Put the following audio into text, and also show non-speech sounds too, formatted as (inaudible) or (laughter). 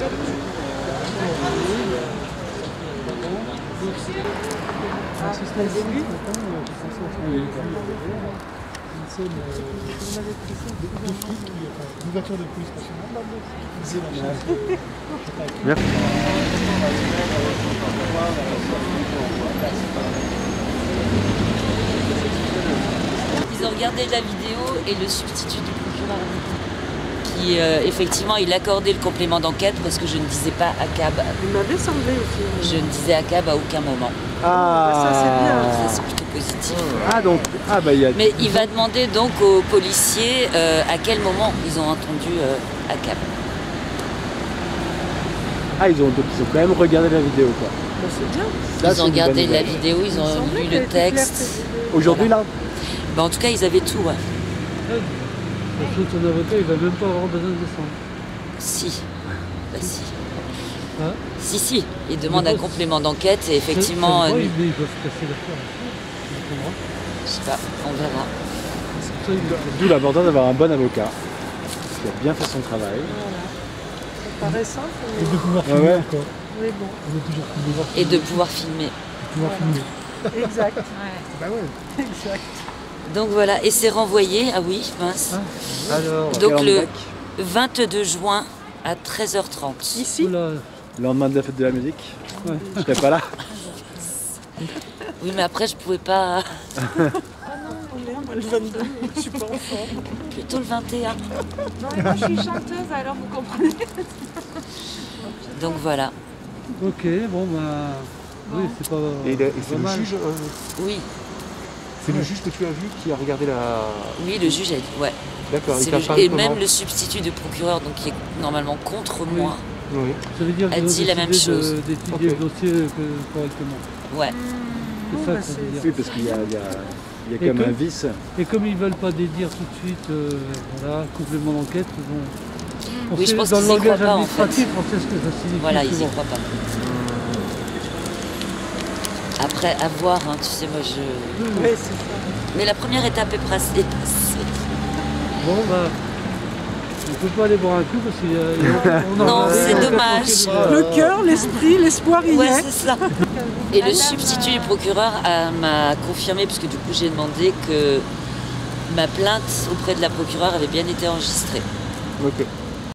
Ils ont regardé la vidéo et le substitut du procureur euh, effectivement il accordait le complément d'enquête parce que je ne disais pas ACAB. Il m'avait semblé aussi. Je ne disais ACAB à aucun moment. Ah, ça, c'est bien. Ça c'est plutôt positif. Ah donc, ah bah il y a. Mais il va demander donc aux policiers euh, à quel moment ils ont entendu euh, ACAB. Ah ils ont, donc, ils ont quand même regardé la vidéo quoi. Bah, c'est bien. Ça, ils ont regardé la vidéo, ils ont lu le texte. Aujourd'hui là Bah, en tout cas ils avaient tout. ouais. Parce que ton avocat, il va même pas avoir besoin de descendre. Si. Bah si. Hein Si, si. Ils demandent Mais un complément d'enquête et effectivement, C'est- c'est euh, mais ils peuvent casser l'affaire. Comprends je sais pas, on verra. D'où l'important d'avoir un bon avocat qui a bien fait son travail. Ça paraît simple, Et mais de pouvoir filmer ouais. encore. mais bon. On est toujours de pouvoir Et de pouvoir filmer. pouvoir filmer. Exact. Bah ouais. (laughs) exact. Donc voilà, et c'est renvoyé, ah oui, mince. Alors, Donc le 22 juin à 13h30. Ici, Oula, lendemain de la fête de la musique, Ouais. je serai pas là. Oui, mais après je pouvais pas. (laughs) on est moi, le 22, je suis pas en forme. Plutôt le 21. Non, mais moi je suis chanteuse, alors vous comprenez. Donc voilà. ok, bon bah. Oui, c'est pas. Et, le- et c'est le juge, euh, Oui, c'est le juge que tu as vu qui a regardé la. oui, le juge a dit. Ouais. D'accord. le- Et même le substitut du procureur, donc qui est normalement contre Oui. moi. Oui. Ça veut dire a dit la même de- chose. d'étudier Ok. le dossier que- correctement. Ouais. C'est Bon, ça bah, qu'on veut dire. Oui, parce qu'il y a, il y a, il y a Et comme que- un vice. Et comme ils veulent pas dédire tout de suite, euh, voilà, complément d'enquête, ils ont. on Oui, je pense dans le langage pas, en fait. administratif, on sait ce que ça signifie. Voilà, ils y souvent. croient pas. Après, à voir, hein, tu sais, moi je. Ouais, c'est ça. Mais la première étape est passée. Bon, bah. On peut pas aller boire un coup parce qu'il y a. il y a- (laughs) on a- Non, a- c'est on a- dommage. on a- Le cœur, l'esprit, l'espoir, il y Ouais, est. c'est ça. (laughs) Et le substitut du procureur a- m'a confirmé, puisque du coup j'ai demandé que ma plainte auprès de la procureure avait bien été enregistrée. Ok.